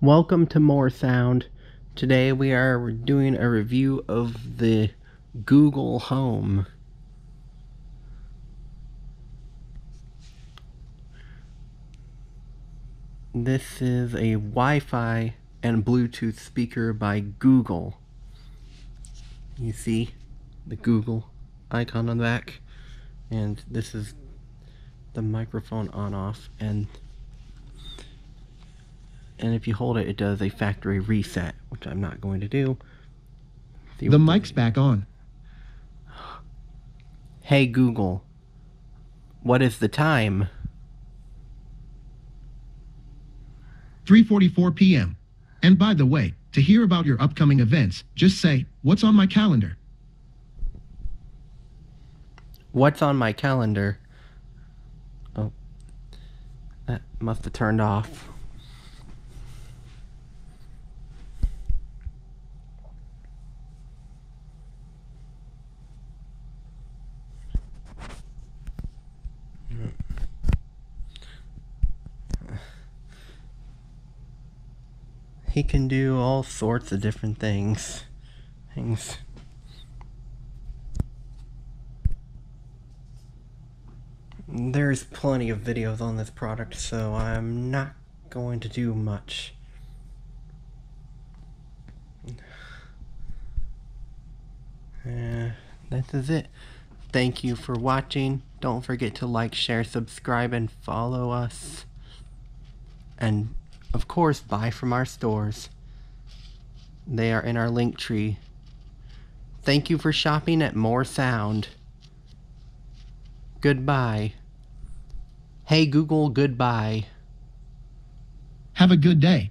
Welcome to Moore Sound. Today we are doing a review of the Google Home. This is a Wi-Fi and Bluetooth speaker by Google. You see the Google icon on the back and this is the microphone on off and and if you hold it, it does a factory reset, which I'm not going to do. See the mic's back on. Hey Google, what is the time? 3:44 p.m. And by the way, to hear about your upcoming events, just say, "What's on my calendar?" What's on my calendar? Oh. That must have turned off. He can do all sorts of different things. Things. There's plenty of videos on this product, so I'm not going to do much. Uh, that is it. Thank you for watching. Don't forget to like, share, subscribe, and follow us. And of course, buy from our stores. They are in our link tree. Thank you for shopping at Moore Sound. Goodbye. Hey Google, goodbye. Have a good day.